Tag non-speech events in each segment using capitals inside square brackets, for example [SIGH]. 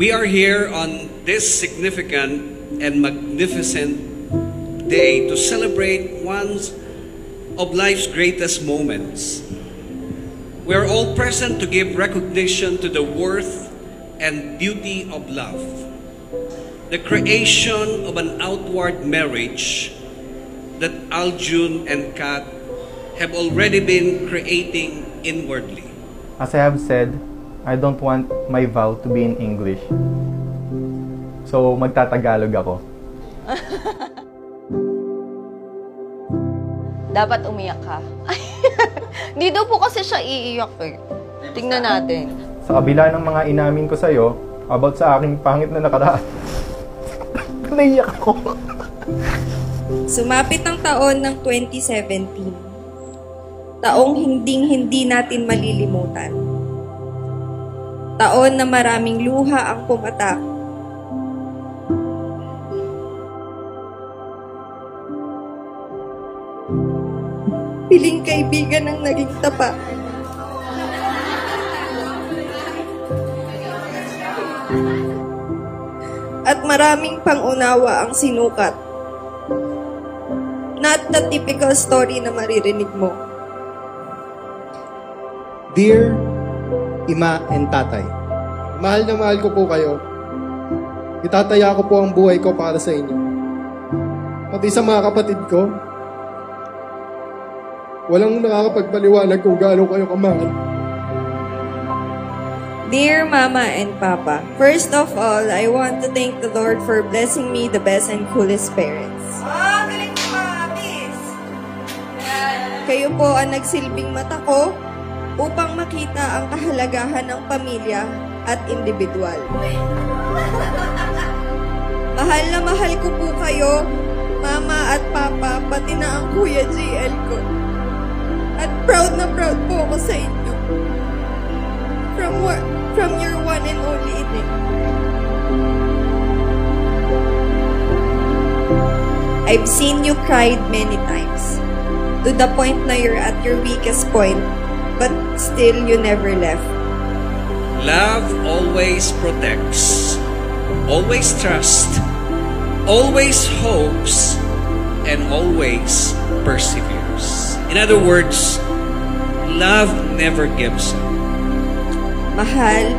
We are here on this significant and magnificent day to celebrate one of life's greatest moments. We are all present to give recognition to the worth and beauty of love, the creation of an outward marriage that Aljun and Kat have already been creating inwardly. As I have said, I don't want my vow to be in English. So, magtatagalog ako. [LAUGHS] Dapat umiyak ka. [LAUGHS] Hindi daw po kasi siya iiyak eh. Tingnan natin. Sa kabila ng mga inamin ko sa'yo, about sa aking pangit na nakaraan, [LAUGHS] naiyak ako. Sumapit ang taon ng 2017. Taong hinding-hindi natin malilimutan. Taon na maraming luha ang pumatak. Piling kaibigan ang naging tapa. At maraming pangunawa ang sinukat. Not the typical story na maririnig mo. Dear Ima and Tatay, mahal na mahal ko po kayo. Itataya ko po ang buhay ko para sa inyo. Pati sa mga kapatid ko, walang nakakapagpaliwanag kung gaano kayo kamahal. Dear Mama and Papa, first of all, I want to thank the Lord for blessing me the best and coolest parents. Kayo po ang nagsilbing mata ko upang makita ang kahalagahan ng pamilya at individual. Mahal na mahal ko po kayo, Mama at Papa, pati na ang Kuya JL ko. At proud na proud po ako sa inyo. From, from your one and only ine. I've seen you cried many times. To the point na you're at your weakest point, but still you never left. Love always protects, always trusts, always hopes, and always perseveres. In other words, love never gives up. Mahal,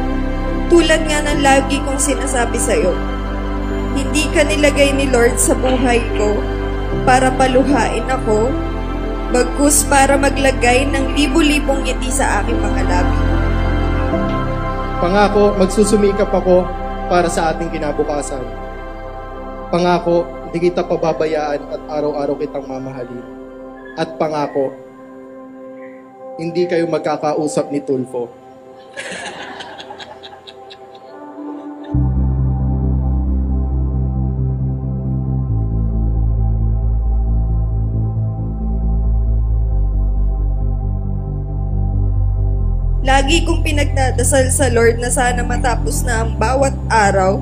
tulad nga ng lagi kong sinasabi sa'yo, hindi ka nilagay ni Lord sa buhay ko para paluhain ako, bagkus para maglagay ng libu-libong ngiti sa aking mga labi. Pangako, magsusumikap ako para sa ating kinabukasan. Pangako, hindi kita pababayaan at araw-araw kitang mamahalin. At pangako, hindi kayo magkakausap ni Tulfo. Lagi kong pinagdadasal sa Lord na sana matapos na ang bawat araw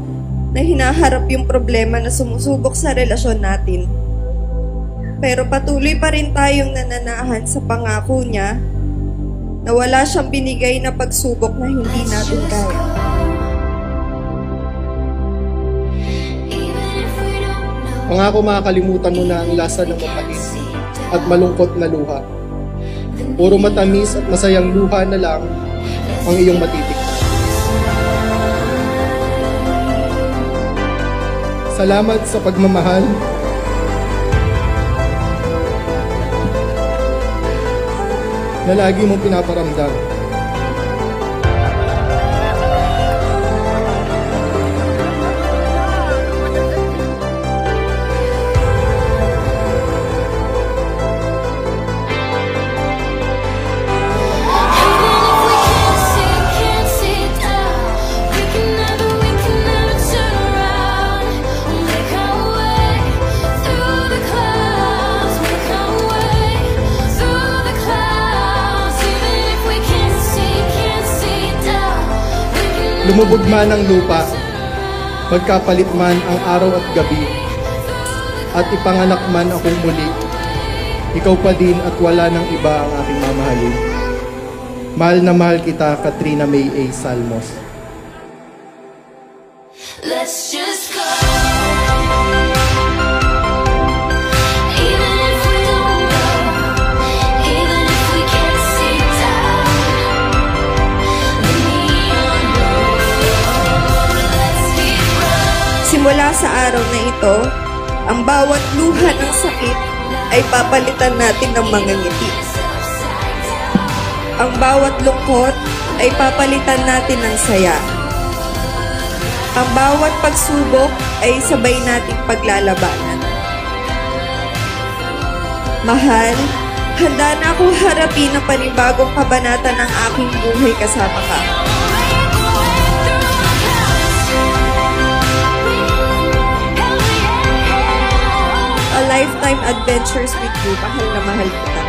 na hinaharap yung problema na sumusubok sa relasyon natin. Pero patuloy pa rin tayong nananahan sa pangako niya na wala siyang binigay na pagsubok na hindi natin kaya. Pangako makakalimutan mo na ang lasa ng mapait at malungkot na luha. Puro matamis at masayang luha na lang ang iyong matitikman. Salamat sa pagmamahal. na lagi mong pinaparamdam. Lumubog man ang lupa, magkapalit man ang araw at gabi, at ipanganak man akong muli, ikaw pa din at wala nang iba ang aking mamahalin. Mahal na mahal kita, Katrina May A. Salmos. Let's just go. Sa araw na ito, ang bawat luha ng sakit ay papalitan natin ng mga ngiti. Ang bawat lungkot ay papalitan natin ng saya. Ang bawat pagsubok ay sabay nating paglalabanan. Mahal, handa na akong harapin ang panibagong kabanata ng aking buhay kasama ka. Lifetime adventures with you. Mahal na mahal kita.